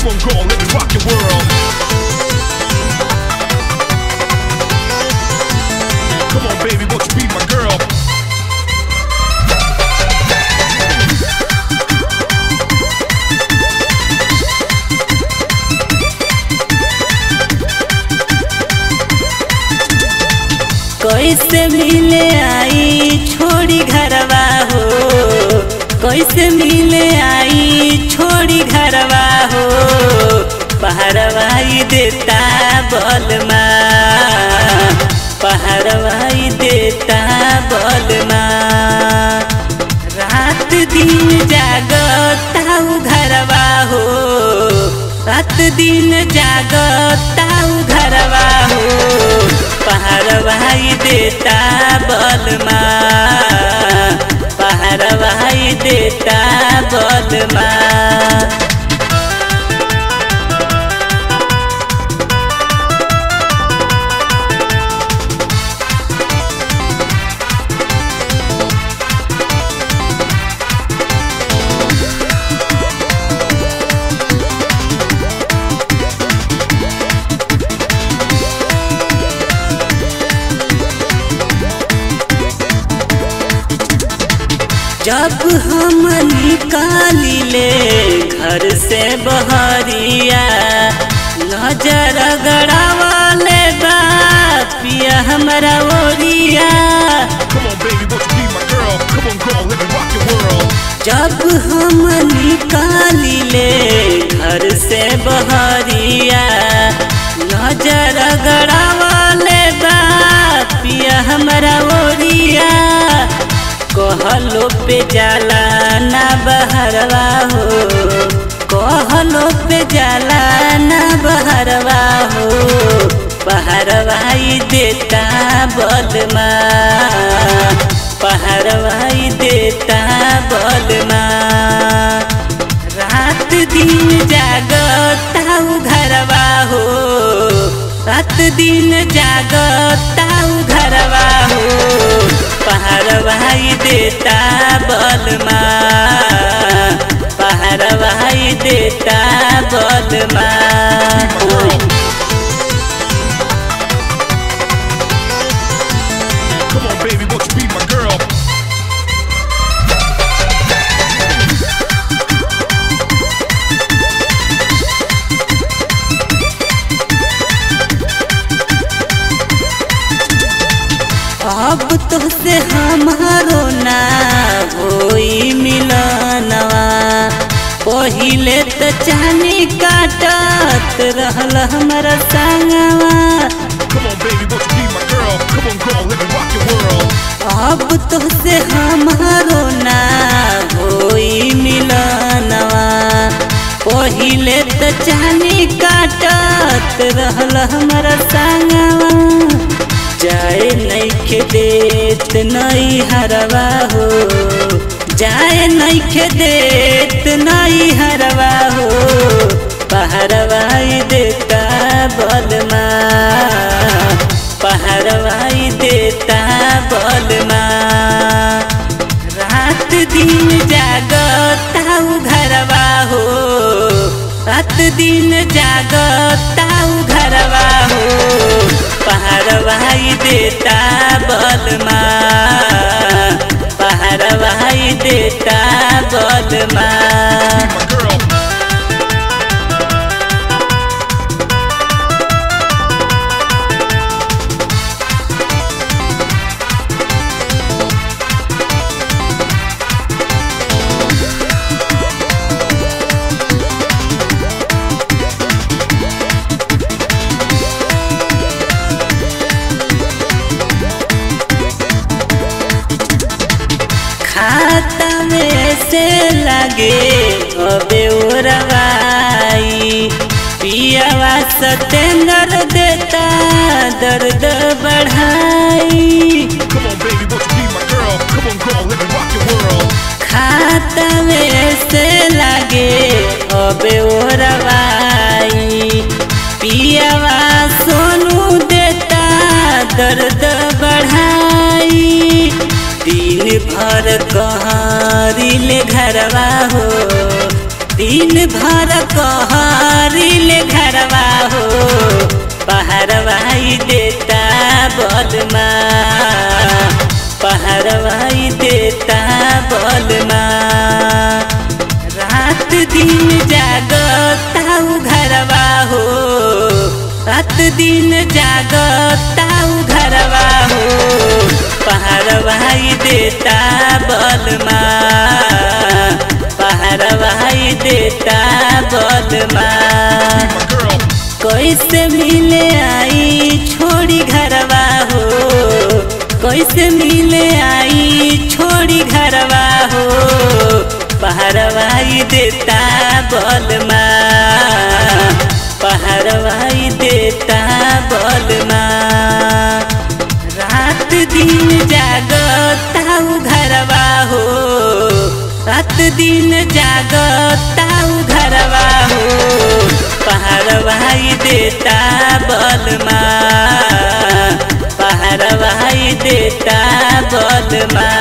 on, let me rock your world. Come on, baby, won't you be my girl? कैसे मिले आई छोड़ी घरवा हो कैसे मिले आई? छोड़ी घरवा हो पहाड़वाई देता बलमा पहाड़वाई देता बलमा रात दिन जागताऊ घरवा हो, रात दिन जागताऊ घरवा हो। पहाड़वाई देता बलमा पहाड़वाई देता बलमा जब हम निकाली ले घर से बहरिया। नज़र गड़ावाले पिया हमारा ओरिया. जब हम निकाली ले घर से बहरिया। नज़र गड़ावाले कहलो पे जाला ना बहरवा हो। कहलो पे जाला ना बहरवा हो। पहरवाई देता बदमा। पहरवाई देता बदमा। रात दिन जागताऊ घरवा हो। रात दिन जागताऊ घरवा हो। पहरवाई देता बलमा। भाई देता अब तुझसे हमारो ना होई मिलनवा। पहिले त चानी काटत रहल हमारा संगवा. अब तुझसे हमारो ना होई मिलनवा। पहिले त चानी काटत रहल हमारा संगवा। जाए नइखे देत, नई हरवा हो। जाए नइखे देत, नई हरवा हो। पहरवाई देता बलमा पहरवाई देता बलमा रात दिन जागताऊ घरवा हो। रात दिन जागताऊ देता बलमा भाई देता बलमा खाता में से लगे अबे ओरवाई पियावा सतेंद्र देता दर्द बढ़ाई. खाता में से लगे अबे ओरवाई पियावा सोनू देता दर्द घर कहारी ले घरवा हो। दिन भर कहरिल घरवा हो। पहरवाई देता बदमा। पहरवाई देता बदमा। रात दिन जागता घरवा हो। रात दिन जागता घरवा हो। पहरवाई देता बलमा। पहरवाई देता बलमा। कैसे मिले आई छोड़ी घरवा हो? कैसे मिले आई छोड़ी घरवा हो? पहरवाई देता बलमा। पहरवाई देता बलमा। दिन जागता घरवा हो। पहाड़वाई देता बलमा। पहाड़वाई देता बलमा।